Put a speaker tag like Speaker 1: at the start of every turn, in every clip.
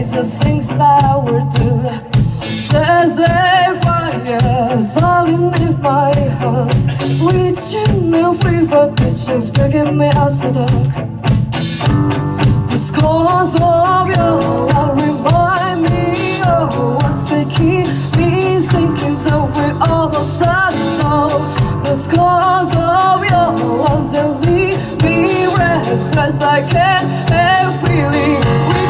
Speaker 1: always the things that I would do. There's a fire all in my heart. Reaching every but bitches breaking me out the dark. The scars of your heart remind me of what's taking me Sinking away. we all of a sudden, the scars of your ones that leave me restless I can't help feeling.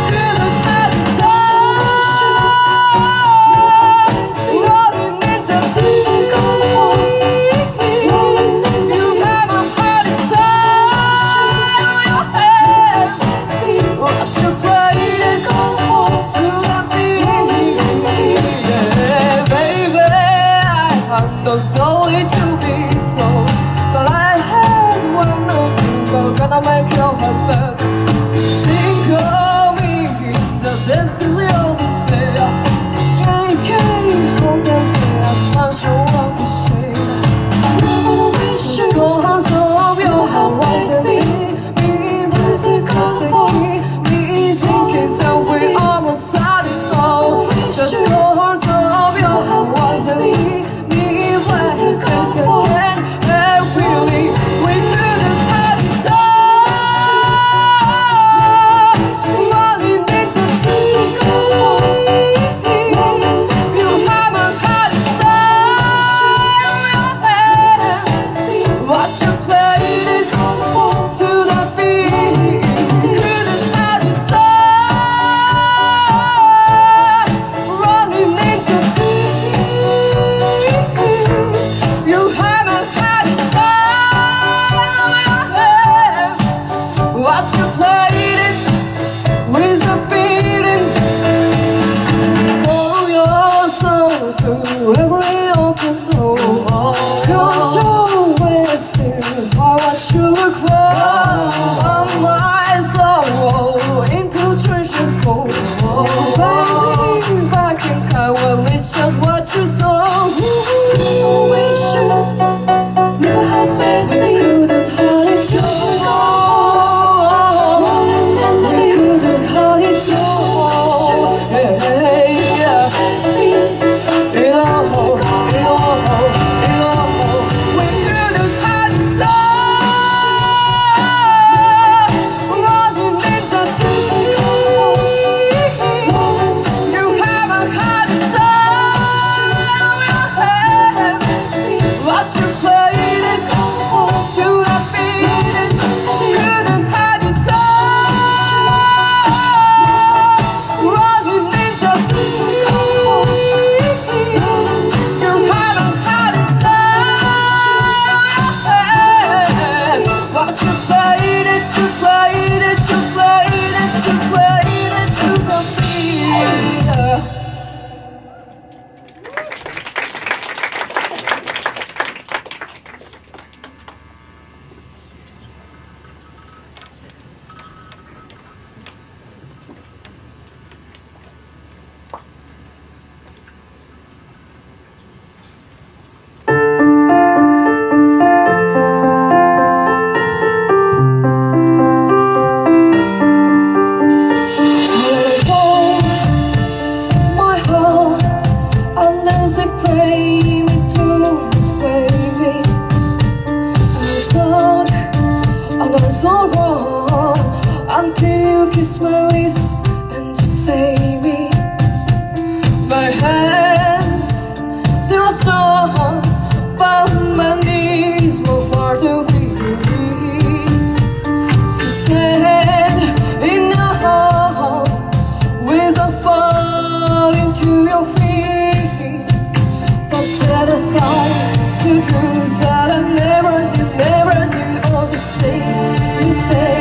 Speaker 1: Savaşçılık var ama place you say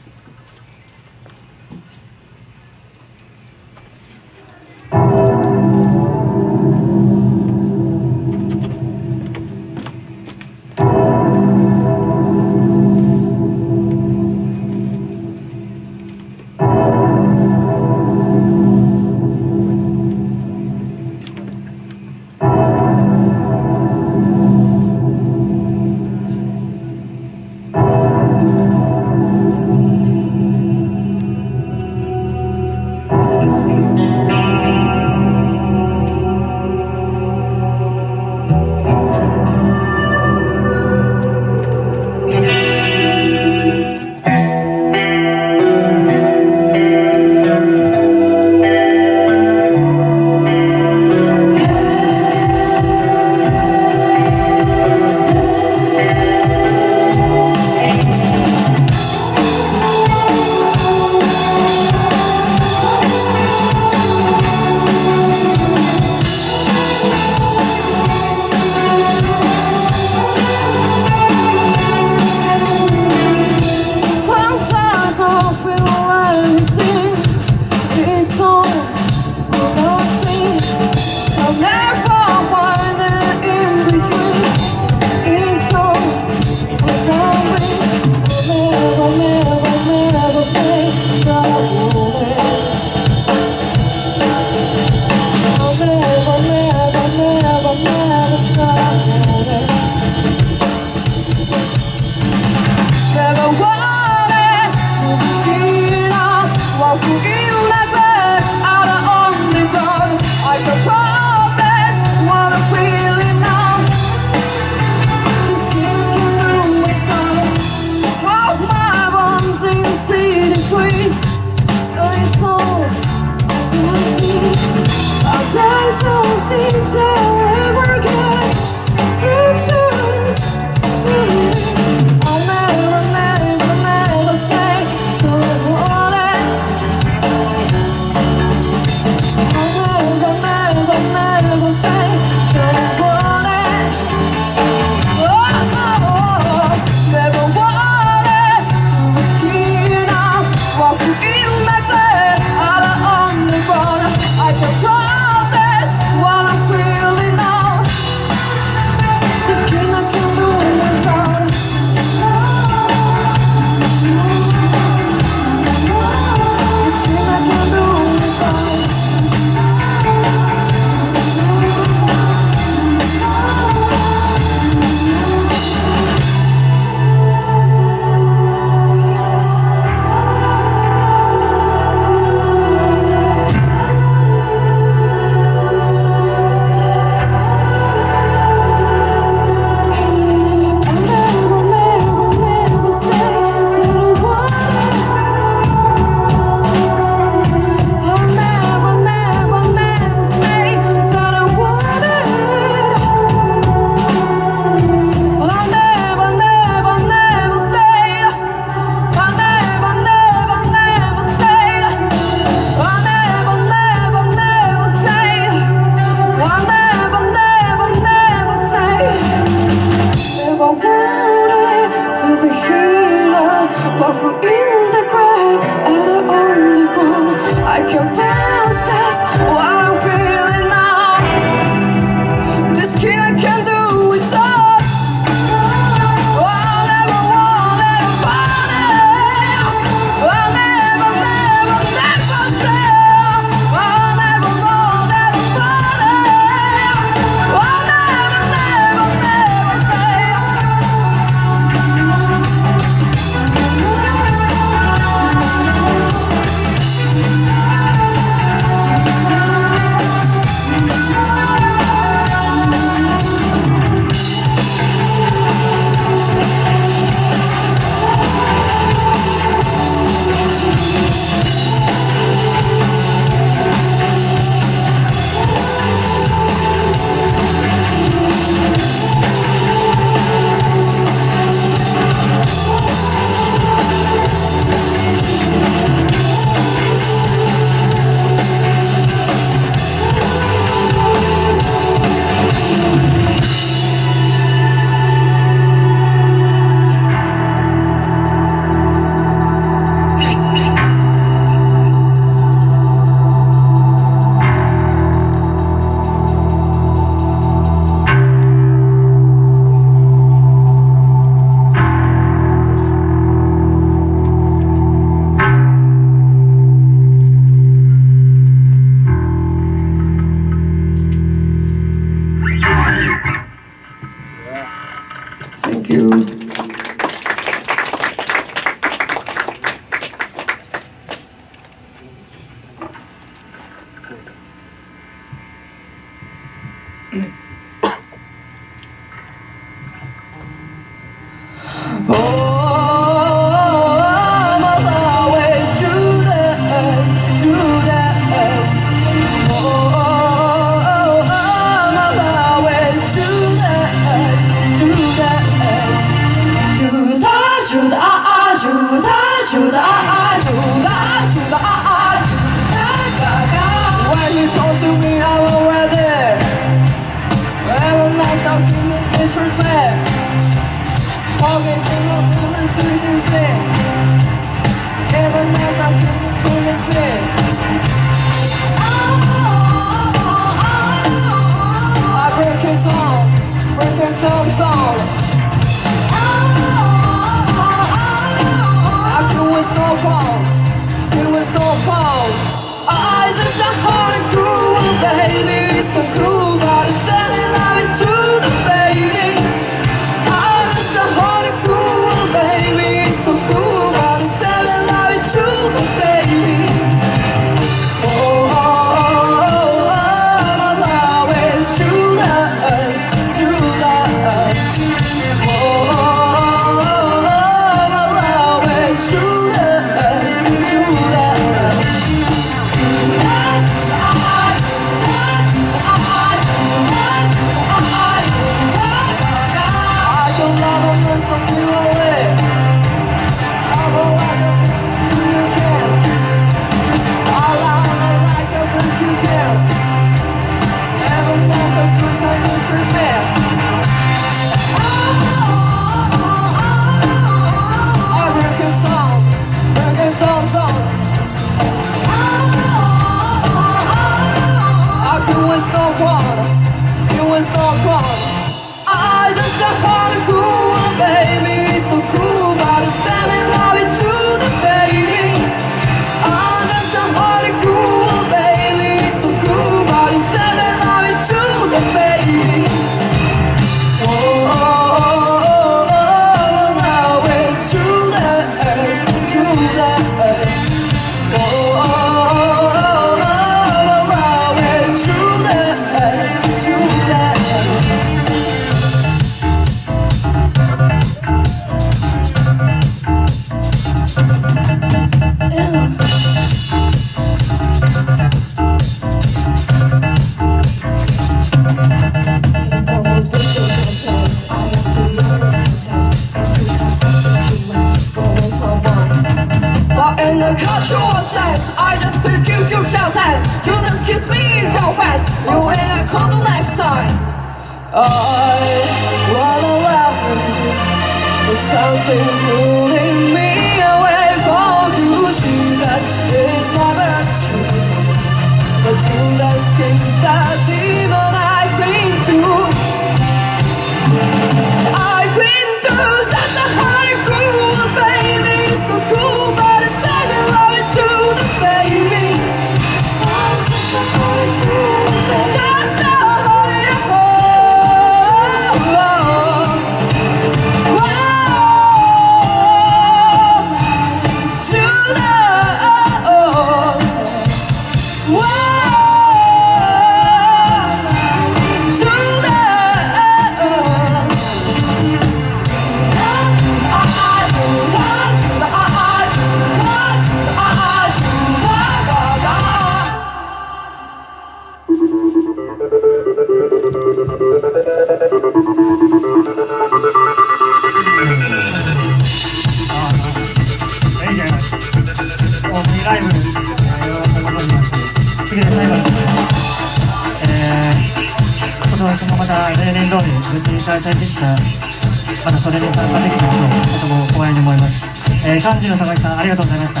Speaker 1: またそれに参加できたことをとても光栄に思います。えー、幹事の高木さん、ありがとうございました。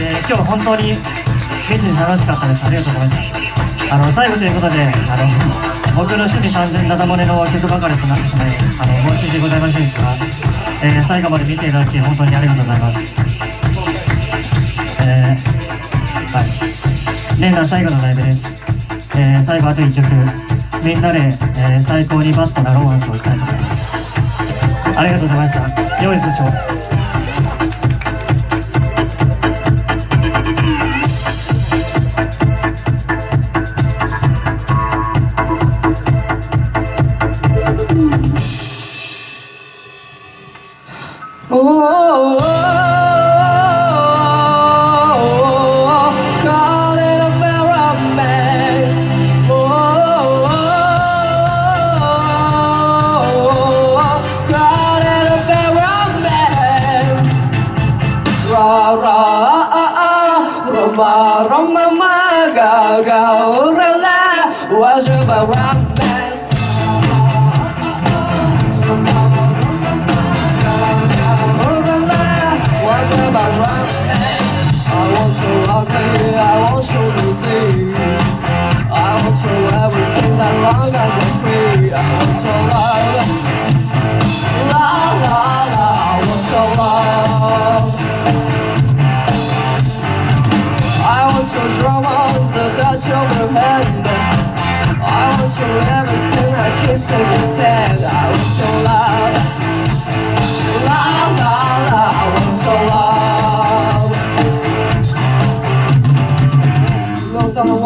Speaker 1: えー、今日本当に密に楽しかったです。ありがとうございました。あの、最後ということで、あの、僕の趣味完全ダダ漏れの曲ばかりとなってしまい、あの、申し訳ございませんが、えー最後まで見ていただき、本当にありがとうございます。えーはい。年内最後のライブです。えー最後あと1曲、みんなで、えー最高にバットなロマンスをしたいと思います。ありがとうございました。良い年を。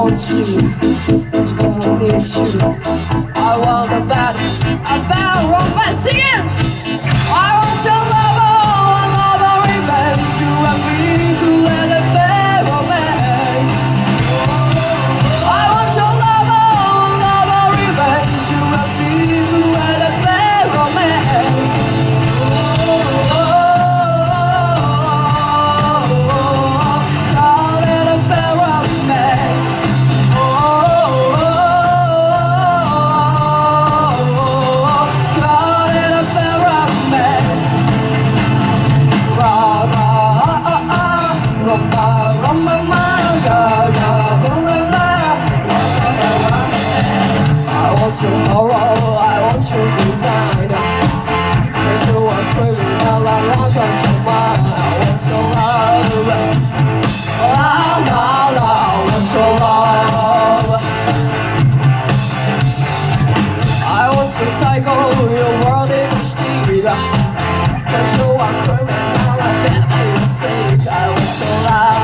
Speaker 2: want you,
Speaker 1: Who's gonna need you. I want a bad, a bad romance again. I want your to one la la la you're your love? La la la your love? I want to cycle your world in steam you're a you sick I want your love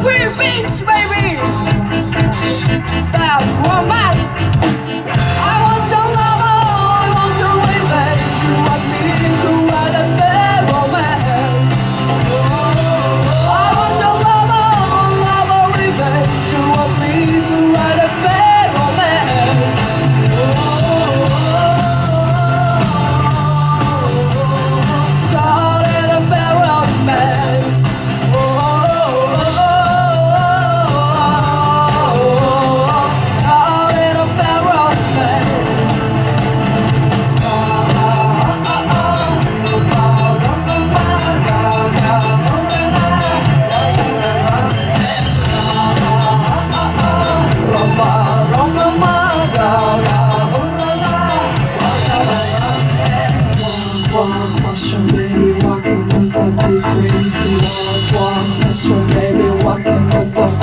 Speaker 1: pretty face, baby. That romance. walking over.